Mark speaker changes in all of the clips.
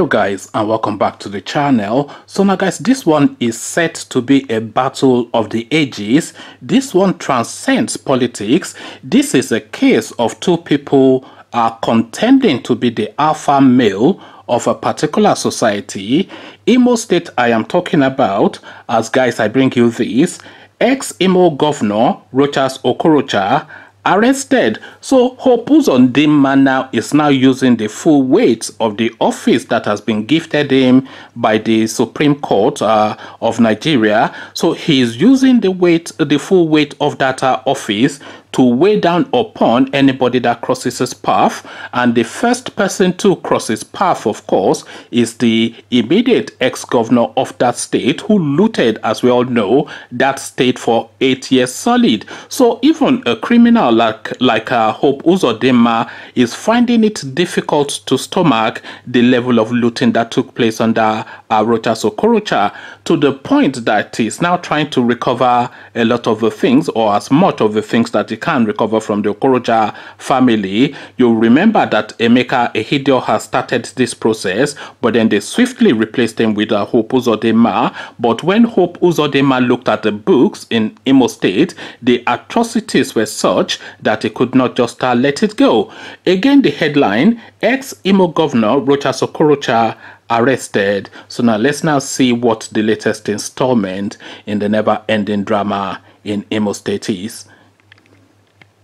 Speaker 1: Hello guys and welcome back to the channel. So now guys this one is set to be a battle of the ages. This one transcends politics. This is a case of two people are contending to be the alpha male of a particular society. Imo State I am talking about as guys I bring you this. Ex-Imo governor Rochas Okorocha arrested. So Hope Uzodimma now is now using the full weight of the office that has been gifted him by the Supreme Court uh, of Nigeria. So he is using the weight, the full weight of that uh, office to weigh down upon anybody that crosses his path. And the first person to cross his path, of course, is the immediate ex-governor of that state who looted, as we all know, that state for eight years solid. So even a criminal like like uh, Hope Uzodimma is finding it difficult to stomach the level of looting that took place under uh, Rochas Okorocha to the point that he's now trying to recover a lot of the things or as much of the things that he can recover from the Okorocha family. You'll remember that Emeka Ihedioha has started this process, but then they swiftly replaced him with uh, Hope Uzodimma. But when Hope Uzodimma looked at the books in Imo State, the atrocities were such that he could not just uh, let it go. Again, the headline, ex-Imo governor Rochas Okorocha arrested. So now let's now see what the latest installment in the never-ending drama in Imo State is.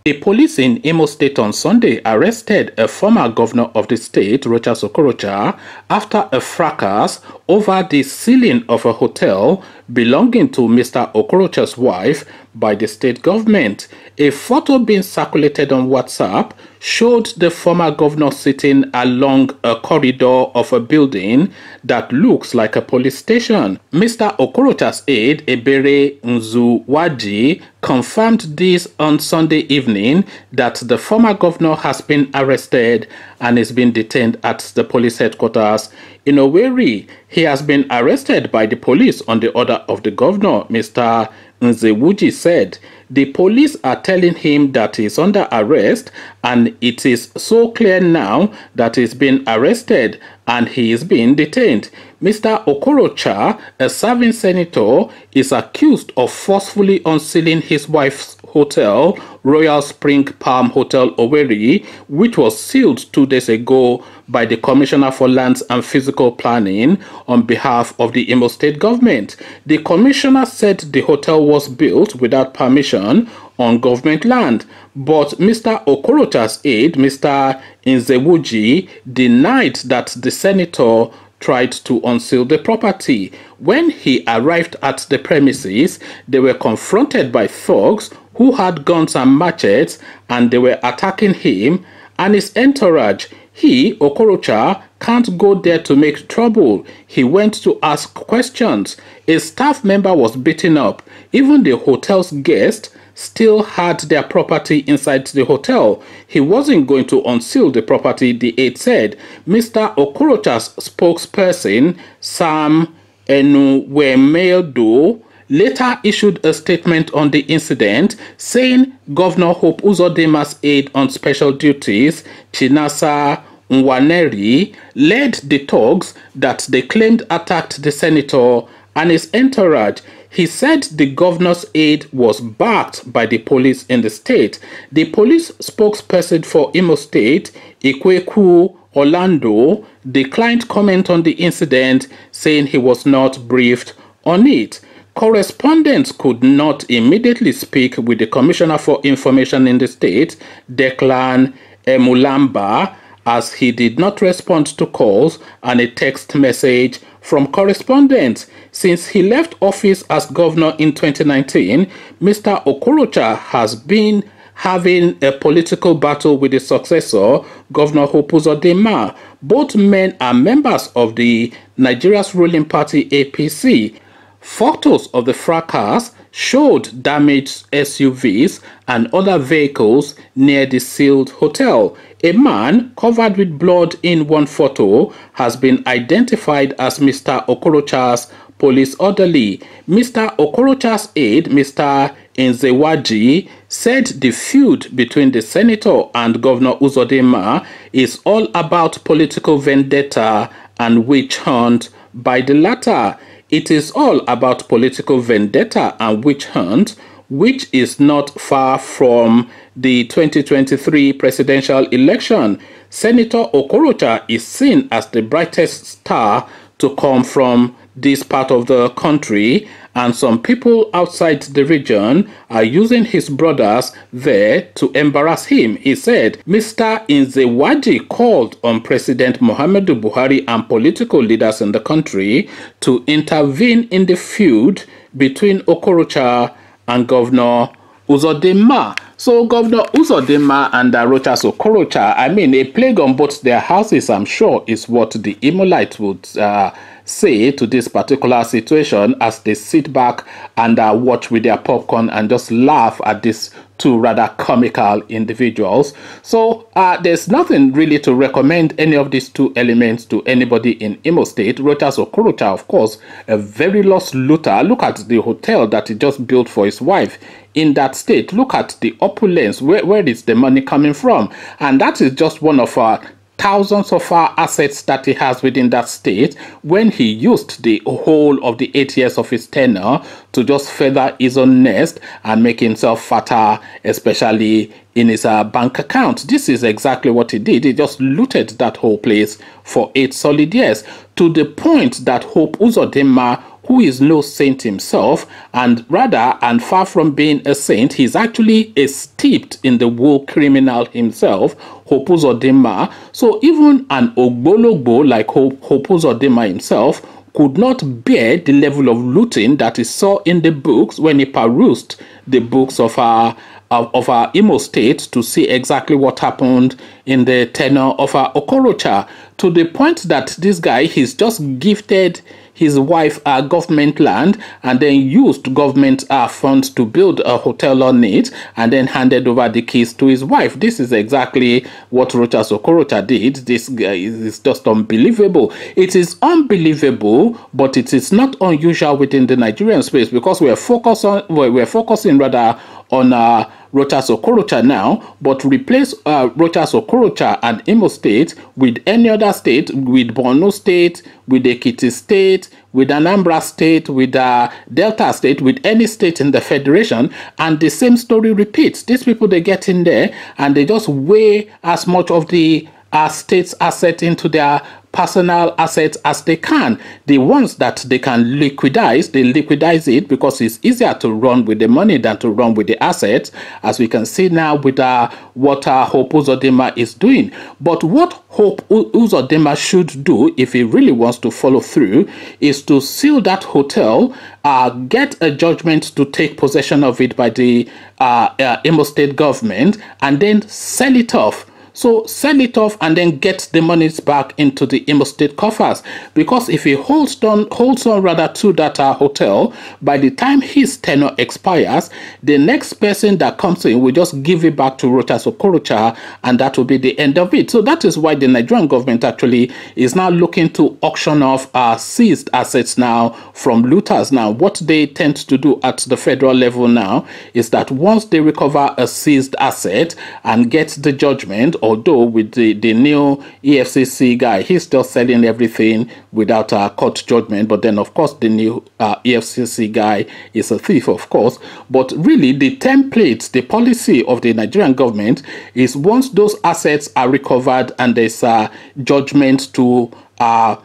Speaker 1: The police in Imo State on Sunday arrested a former governor of the state, Rochas Okorocha, after a fracas over the sealing of a hotel belonging to Mr. Okorocha's wife by the state government. A photo being circulated on WhatsApp showed the former governor sitting along a corridor of a building that looks like a police station. Mr. Okorocha's aide, Ebere Nzuwaji, confirmed this on Sunday evening that the former governor has been arrested and is being detained at the police headquarters in Owerri. He has been arrested by the police on the order of the governor, Mr. Nzewuji said. The police are telling him that he's under arrest and it is so clear now that he's been arrested and he is being detained. Mr. Okorocha, a serving senator, is accused of forcefully unsealing his wife's hotel, Royal Spring Palm Hotel Owerri, which was sealed two days ago by the Commissioner for Lands and Physical Planning on behalf of the Imo State government. The commissioner said the hotel was built without permission on government land, but Mr. Okorocha's aide, Mr. Nzewuji, denied that the senator tried to unseal the property. When he arrived at the premises, they were confronted by thugs who had guns and machetes and they were attacking him and his entourage. He, Okorocha, can't go there to make trouble. He went to ask questions. A staff member was beaten up. Even the hotel's guest still had their property inside the hotel. He wasn't going to unseal the property, the aide said. Mr. Okorocha's spokesperson, Sam Onwuemeodo, later issued a statement on the incident saying Governor Hope Uzodimma's aide on special duties, Chinasa Nwaneri, led the thugs that they claimed attacked the senator and his entourage. He said the governor's aide was backed by the police in the state. The police spokesperson for Imo State, Ikeokwu Orlando, declined comment on the incident, saying he was not briefed on it. Correspondents could not immediately speak with the Commissioner for Information in the state, Declan Emelumba, as he did not respond to calls and a text message from correspondents. Since he left office as governor in 2019, Mr. Okorocha has been having a political battle with his successor, Governor Hope Uzodimma. Both men are members of the Nigeria's ruling party APC. Photos of the fracas showed damaged SUVs and other vehicles near the sealed hotel. A man covered with blood in one photo has been identified as Mr. Okorocha's police orderly. Mr. Okorocha's aide, Mr. Nzewaji, said the feud between the senator and Governor Uzodinma is all about political vendetta and witch hunt by the latter. It is all about political vendetta and witch hunt, which is not far from the 2023 presidential election. Senator Okorocha is seen as the brightest star to come from this part of the country and some people outside the region are using his brothers there to embarrass him. He said, Mr. Nzewaji called on President Muhammadu Buhari and political leaders in the country to intervene in the feud between Okorocha and Governor Uzodinma. So Governor Uzodinma and Rochas Okorocha, I mean, a plague on both their houses, I'm sure, is what the Imolite would uh, say to this particular situation as they sit back and uh, watch with their popcorn and just laugh at these two rather comical individuals. So uh, there's nothing really to recommend any of these two elements to anybody in Imo State. Rochas Okorocha, of course, a very lost looter. Look at the hotel that he just built for his wife in that state. Look at the opulence. Where, where is the money coming from? And that is just one of our thousands of our assets that he has within that state when he used the whole of the eight years of his tenure to just feather his own nest and make himself fatter, especially in his uh, bank account. This is exactly what he did. He just looted that whole place for eight solid years to the point that Hope Uzodinma who is no saint himself, and rather, and far from being a saint, he's actually a steeped in the war criminal himself, Hope Uzodimma. So even an Ogbologbo like Hope Uzodimma himself could not bear the level of looting that he saw in the books when he perused the books of our of, of our Imo state to see exactly what happened in the tenure of our Okorocha to the point that this guy he's just gifted his wife uh, government land and then used government uh, funds to build a hotel on it and then handed over the keys to his wife. This is exactly what Rochas Okorocha did. This guy is just unbelievable. It is unbelievable, but it is not unusual within the Nigerian space because we're focused on we're focusing rather on uh, Rochas Okorocha now, but replace uh, Rochas Okorocha and Imo State with any other state, with Borno State, with Ekiti State, with Anambra State, with uh, Delta State, with any state in the federation, and the same story repeats. These people, they get in there and they just weigh as much of the uh, state's asset into their personal assets as they can. The ones that they can liquidize, they liquidize it because it's easier to run with the money than to run with the assets, as we can see now with uh, what uh, Hope Uzodinma is doing. But what Hope Uzodinma should do, if he really wants to follow through, is to seal that hotel, uh, get a judgment to take possession of it by the uh, uh, Imo State government, and then sell it off so send it off and then get the monies back into the Imo State coffers. Because if he holds on, holds on rather to that uh, hotel, by the time his tenure expires, the next person that comes in will just give it back to Rochas Okorocha, and that will be the end of it. So that is why the Nigerian government actually is now looking to auction off uh, seized assets now from looters. Now, what they tend to do at the federal level now is that once they recover a seized asset and get the judgment although with the, the new EFCC guy, he's still selling everything without a court judgment. But then, of course, the new uh, EFCC guy is a thief, of course. But really, the template, the policy of the Nigerian government is once those assets are recovered and there's a judgment to uh,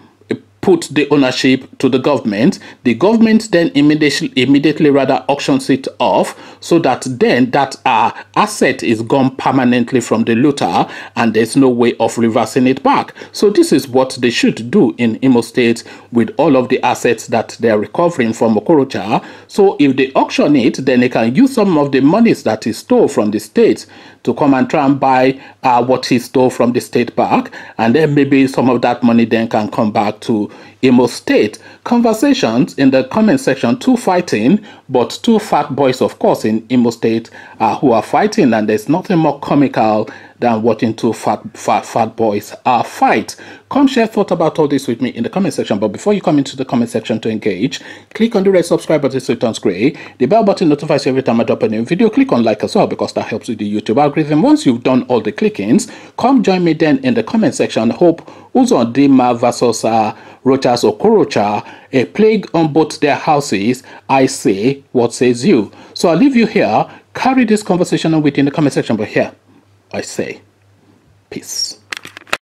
Speaker 1: put the ownership to the government. The government then immediately, immediately rather auctions it off so that then that uh, asset is gone permanently from the looter and there's no way of reversing it back. So this is what they should do in Imo State with all of the assets that they're recovering from Okorocha. So if they auction it, then they can use some of the monies that is stole from the state to come and try and buy uh, what he stole from the state back, and then maybe some of that money then can come back to Bye. Imo State. Conversations in the comment section, two fighting, but two fat boys, of course, in Imo State uh, who are fighting, and there's nothing more comical than watching two fat, fat, fat boys uh, fight. Come share thought about all this with me in the comment section. But before you come into the comment section to engage, click on the red subscribe button so it turns gray. The bell button notifies you every time I drop a new video. Click on like as well because that helps with the YouTube algorithm. Once you've done all the clickings, come join me then in the comment section. Hope Uzodimma versus uh, Rochas Okorocha, a plague on both their houses. I say, what says you? So I'll leave you here. Carry this conversation on with you in the comment section. But here, I say, peace.